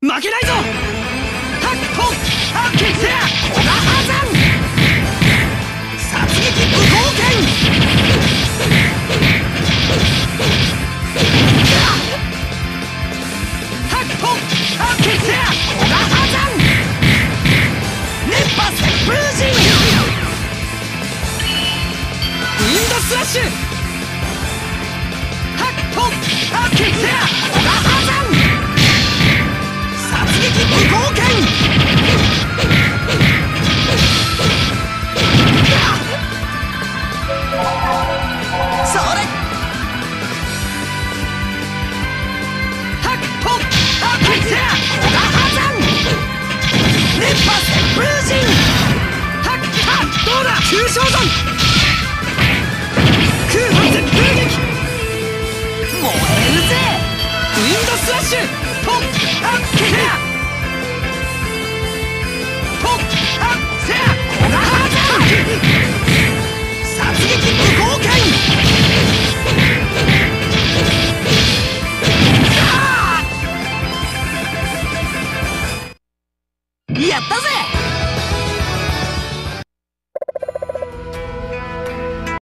負けないぞシュハッホッハッキセア小田破山殺撃無効剣。それハッポッハッキセア小田破山熱波旋風陣ハッハッどうだ急昇山やったぜ